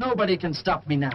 Nobody can stop me now.